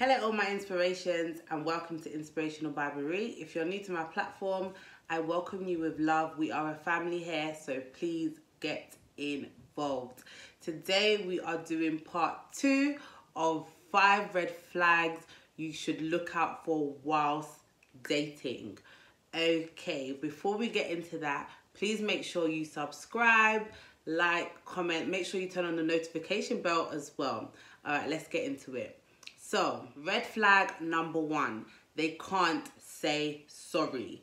Hello, all my inspirations, and welcome to Inspirational Marie. If you're new to my platform, I welcome you with love. We are a family here, so please get involved. Today, we are doing part two of five red flags you should look out for whilst dating. Okay, before we get into that, please make sure you subscribe, like, comment, make sure you turn on the notification bell as well. All right, let's get into it. So, red flag number one they can't say sorry.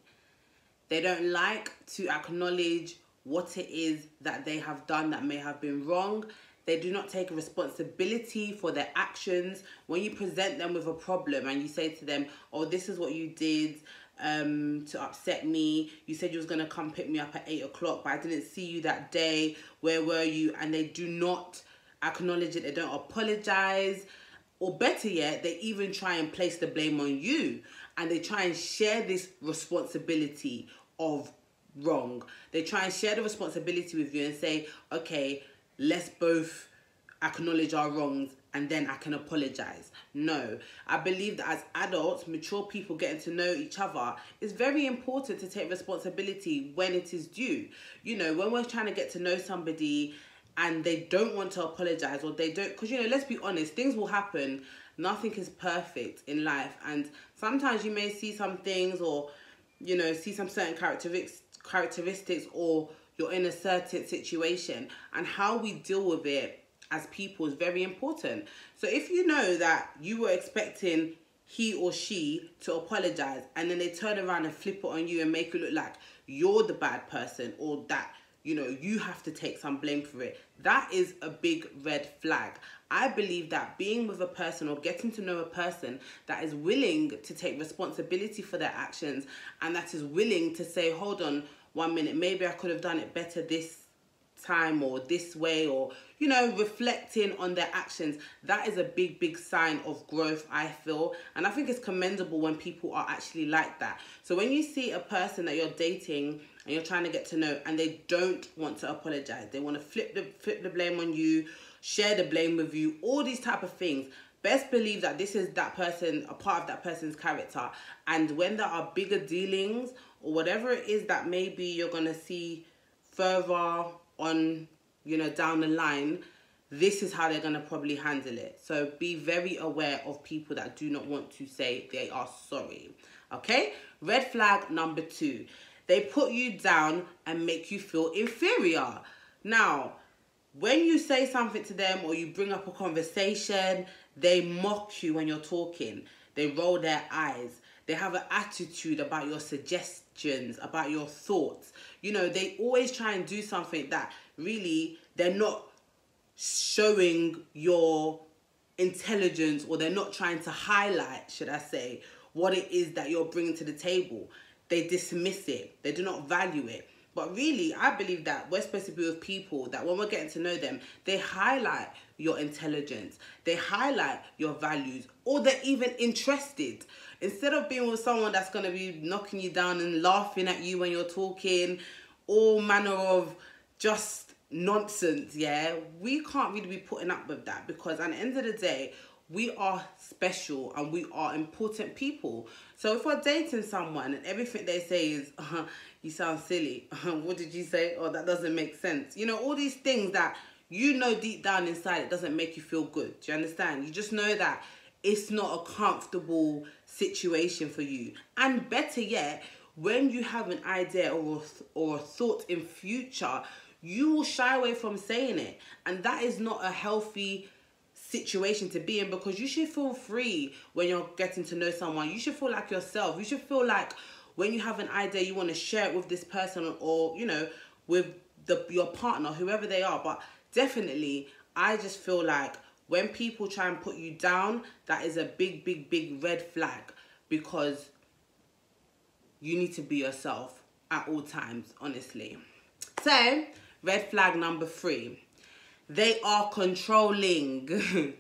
They don't like to acknowledge what it is that they have done that may have been wrong. They do not take responsibility for their actions. When you present them with a problem and you say to them, Oh, this is what you did um, to upset me. You said you was going to come pick me up at 8 o'clock, but I didn't see you that day. Where were you? And they do not acknowledge it, they don't apologize or better yet, they even try and place the blame on you and they try and share this responsibility of wrong. They try and share the responsibility with you and say, okay, let's both acknowledge our wrongs and then I can apologize. No, I believe that as adults, mature people getting to know each other, it's very important to take responsibility when it is due. You know, when we're trying to get to know somebody and they don't want to apologize or they don't because you know let's be honest things will happen. Nothing is perfect in life. And sometimes you may see some things or you know see some certain characteristics characteristics or you're in a certain situation. And how we deal with it as people is very important. So if you know that you were expecting he or she to apologize and then they turn around and flip it on you and make it look like you're the bad person or that you know, you have to take some blame for it. That is a big red flag. I believe that being with a person or getting to know a person that is willing to take responsibility for their actions and that is willing to say, hold on one minute, maybe I could have done it better this time or this way or you know reflecting on their actions that is a big big sign of growth i feel. And i think it's commendable when people are actually like that. So when you see a person that you're dating and you're trying to get to know and they don't want to apologize they want to flip the flip the blame on you share the blame with you all these type of things best believe that this is that person a part of that person's character. And when there are bigger dealings or whatever it is that maybe you're gonna see further on you know down the line this is how they're going to probably handle it so be very aware of people that do not want to say they are sorry okay red flag number two they put you down and make you feel inferior. Now, when you say something to them or you bring up a conversation, they mock you when you're talking. They roll their eyes. They have an attitude about your suggestions, about your thoughts. You know, they always try and do something that really they're not showing your intelligence or they're not trying to highlight, should I say, what it is that you're bringing to the table they dismiss it, they do not value it. But really, I believe that we're supposed to be with people that when we're getting to know them, they highlight your intelligence, they highlight your values, or they're even interested. Instead of being with someone that's going to be knocking you down and laughing at you when you're talking, all manner of just nonsense, yeah, we can't really be putting up with that because at the end of the day, we are special and we are important people. So if we're dating someone and everything they say is, uh, you sound silly, what did you say? Oh, that doesn't make sense. You know, all these things that you know deep down inside it doesn't make you feel good. Do you understand? You just know that it's not a comfortable situation for you. And better yet, when you have an idea or, or a thought in future, you will shy away from saying it. And that is not a healthy situation to be in because you should feel free when you're getting to know someone. You should feel like yourself. You should feel like when you have an idea you want to share it with this person or you know with the your partner whoever they are but definitely I just feel like when people try and put you down that is a big big big red flag because you need to be yourself at all times honestly so red flag number 3 they are controlling.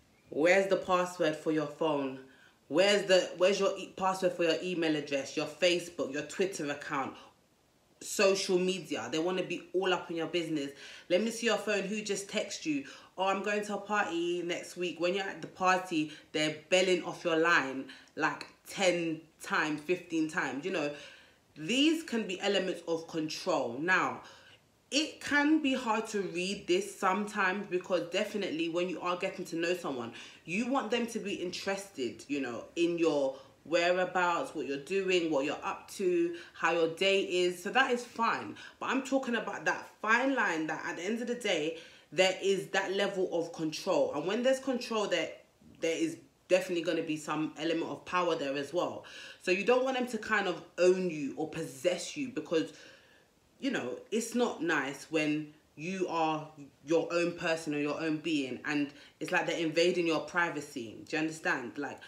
Where's the password for your phone? Where's the where's your e password for your email address, your Facebook, your Twitter account? social media. They want to be all up in your business. Let me see your phone. Who just texted you? Oh, I'm going to a party next week. When you're at the party, they're belling off your line like 10 times, 15 times. You know, these can be elements of control. Now, it can be hard to read this sometimes because definitely when you are getting to know someone, you want them to be interested, you know, in your whereabouts, what you're doing, what you're up to, how your day is. So that is fine. But I'm talking about that fine line that at the end of the day, there is that level of control. And when there's control, there there is definitely going to be some element of power there as well. So you don't want them to kind of own you or possess you because you know, it's not nice when you are your own person or your own being and it's like they're invading your privacy. Do you understand? Like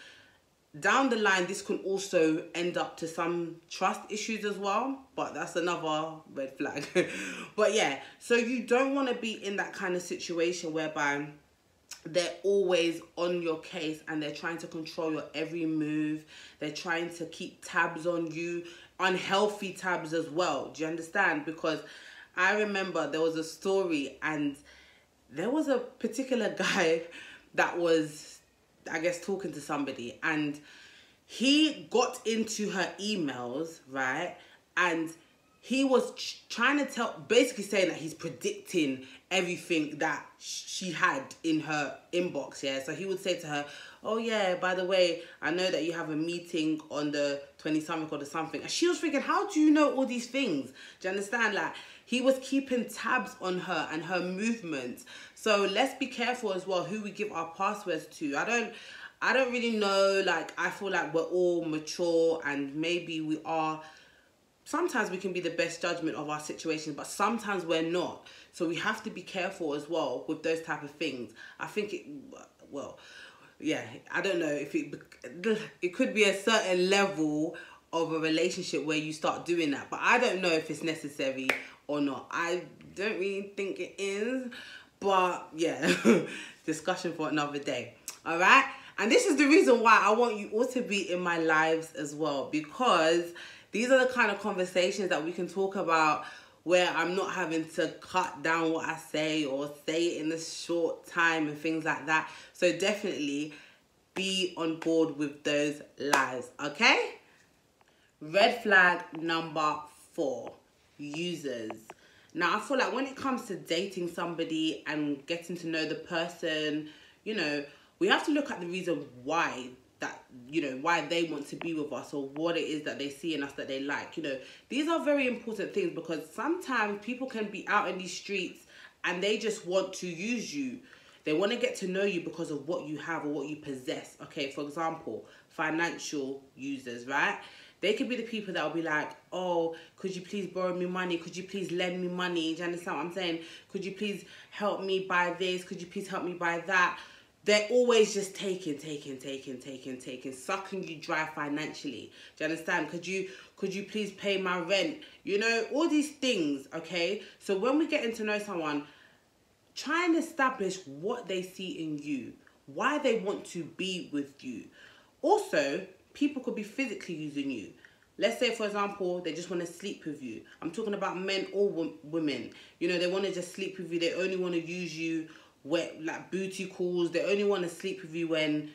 down the line this can also end up to some trust issues as well but that's another red flag but yeah so you don't want to be in that kind of situation whereby they're always on your case and they're trying to control your every move they're trying to keep tabs on you unhealthy tabs as well do you understand because i remember there was a story and there was a particular guy that was I guess talking to somebody and he got into her emails, right? And he was trying to tell, basically saying that he's predicting everything that she had in her inbox, yeah? So he would say to her, oh yeah, by the way, I know that you have a meeting on the 20-something or the something. And she was thinking, how do you know all these things? Do you understand? Like, he was keeping tabs on her and her movements. So let's be careful as well who we give our passwords to. I don't I don't really know like I feel like we're all mature and maybe we are sometimes we can be the best judgment of our situations but sometimes we're not. So we have to be careful as well with those type of things. I think it well yeah, I don't know if it it could be a certain level of a relationship where you start doing that, but I don't know if it's necessary or not. I don't really think it is, but yeah, discussion for another day. All right. And this is the reason why I want you all to be in my lives as well, because these are the kind of conversations that we can talk about where I'm not having to cut down what I say or say it in a short time and things like that. So definitely be on board with those lies, okay? Red flag number four users. Now, I feel like when it comes to dating somebody and getting to know the person, you know, we have to look at the reason why that you know why they want to be with us or what it is that they see in us that they like you know these are very important things because sometimes people can be out in these streets and they just want to use you they want to get to know you because of what you have or what you possess okay for example financial users right they could be the people that will be like, oh, could you please borrow me money? Could you please lend me money? Do you understand what I'm saying? Could you please help me buy this? Could you please help me buy that? They're always just taking, taking, taking, taking, taking, sucking you dry financially. Do you understand? Could you could you please pay my rent? You know, all these things, okay? So when we get to know someone, try and establish what they see in you, why they want to be with you. Also, people could be physically using you. Let's say, for example, they just want to sleep with you. I'm talking about men or women. You know, they want to just sleep with you. They only want to use you where, like booty calls. They only want to sleep with you when,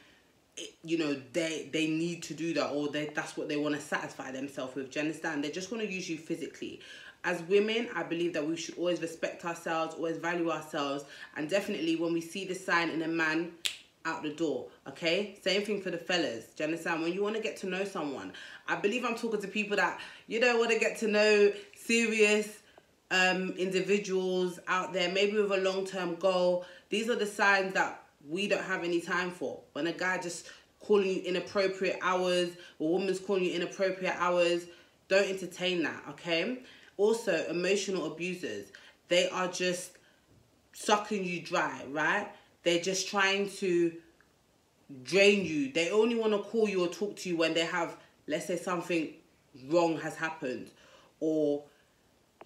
you know, they they need to do that or they, that's what they want to satisfy themselves with. Do you understand? They just want to use you physically. As women, I believe that we should always respect ourselves, always value ourselves, and definitely when we see the sign in a man, out the door. Okay, same thing for the fellas. Do you understand? When you want to get to know someone, I believe I'm talking to people that you don't want to get to know serious um, individuals out there, maybe with a long term goal. These are the signs that we don't have any time for. When a guy just calling you inappropriate hours, or woman's calling you inappropriate hours, don't entertain that. Okay. Also, emotional abusers. They are just sucking you dry, right? They're just trying to drain you. They only want to call you or talk to you when they have, let's say, something wrong has happened. Or,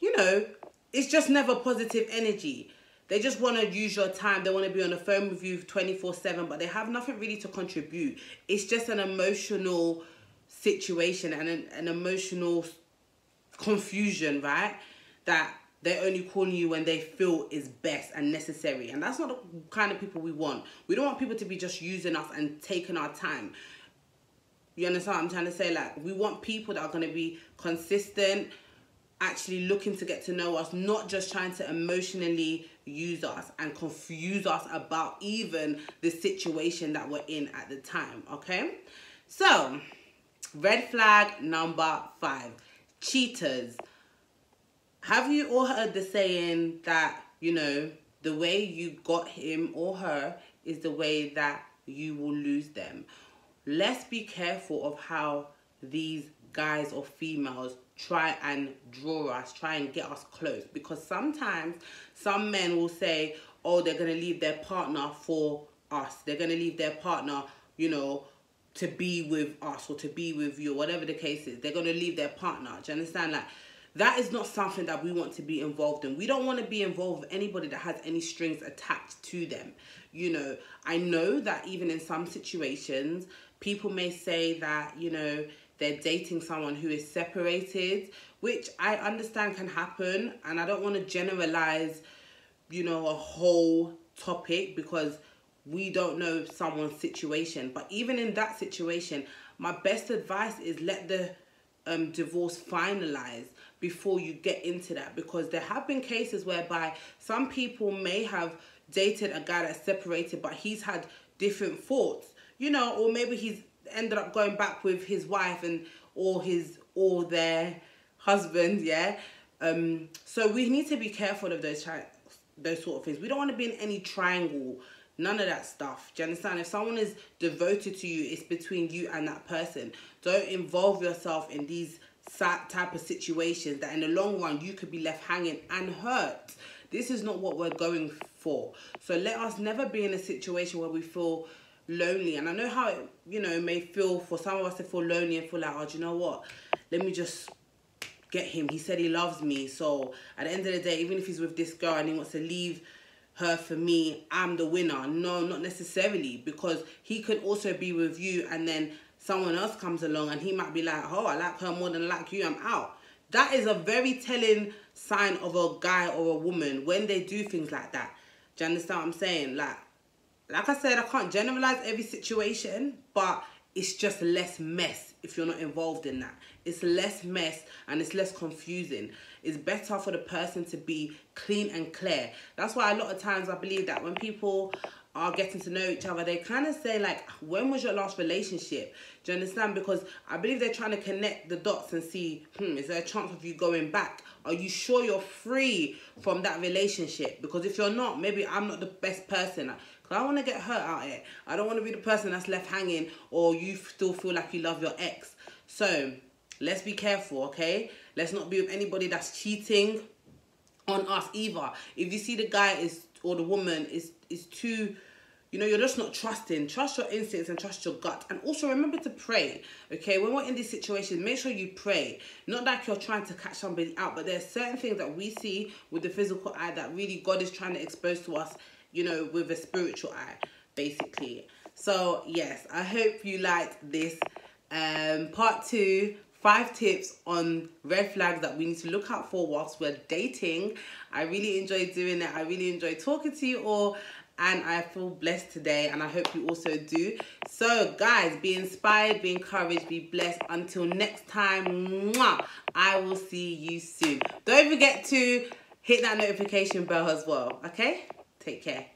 you know, it's just never positive energy. They just want to use your time. They want to be on the phone with you 24 7, but they have nothing really to contribute. It's just an emotional situation and an, an emotional confusion, right? That they're only calling you when they feel is best and necessary. And that's not the kind of people we want. We don't want people to be just using us and taking our time. You understand what I'm trying to say? Like, we want people that are going to be consistent, actually looking to get to know us, not just trying to emotionally use us and confuse us about even the situation that we're in at the time, okay? So, red flag number five cheaters. Have you all heard the saying that, you know, the way you got him or her is the way that you will lose them? Let's be careful of how these guys or females try and draw us, try and get us close. Because sometimes some men will say, oh, they're going to leave their partner for us. They're going to leave their partner, you know, to be with us or to be with you, whatever the case is. They're going to leave their partner. Do you understand? Like, that is not something that we want to be involved in. We don't want to be involved with anybody that has any strings attached to them. You know, I know that even in some situations, people may say that, you know, they're dating someone who is separated, which I understand can happen. And I don't want to generalize, you know, a whole topic because we don't know someone's situation. But even in that situation, my best advice is let the um, divorce finalize before you get into that because there have been cases whereby some people may have dated a guy that's separated but he's had different thoughts you know or maybe he's ended up going back with his wife and or his or their husband, yeah. Um, so we need to be careful of those those sort of things. We don't want to be in any triangle, none of that stuff. Do you understand? If someone is devoted to you, it's between you and that person. Don't involve yourself in these type of situations that in the long run you could be left hanging and hurt. This is not what we're going for. So let us never be in a situation where we feel lonely. And i know how it you know may feel for some of us to feel lonely and feel like oh do you know what? Let me just get him. He said he loves me. So at the end of the day even if he's with this girl and he wants to leave her for me i'm the winner. No not necessarily because he could also be with you and then someone else comes along and he might be like oh i like her more than I like you i'm out. That is a very telling sign of a guy or a woman when they do things like that. Do you understand what i'm saying? Like like I said, I can't generalize every situation, but it's just less mess if you're not involved in that. It's less mess and it's less confusing. It's better for the person to be clean and clear. That's why a lot of times I believe that when people are getting to know each other, they kind of say like, when was your last relationship? Do you understand? Because I believe they're trying to connect the dots and see, hmm, is there a chance of you going back? Are you sure you're free from that relationship? Because if you're not, maybe I'm not the best person. I don't want to get hurt out here. I don't want to be the person that's left hanging or you still feel like you love your ex. So let's be careful, okay? Let's not be with anybody that's cheating on us either. If you see the guy is or the woman is is too you know, you're just not trusting. Trust your instincts and trust your gut. And also remember to pray. Okay, when we're in this situation, make sure you pray. Not like you're trying to catch somebody out, but there's certain things that we see with the physical eye that really God is trying to expose to us you know, with a spiritual eye, basically. So, yes, I hope you liked this um, part two five tips on red flags that we need to look out for whilst we're dating. I really enjoyed doing it. I really enjoyed talking to you all and I feel blessed today and I hope you also do. So guys, be inspired, be encouraged, be blessed. Until next time, mwah, I will see you soon. Don't forget to hit that notification bell as well, okay? Take care.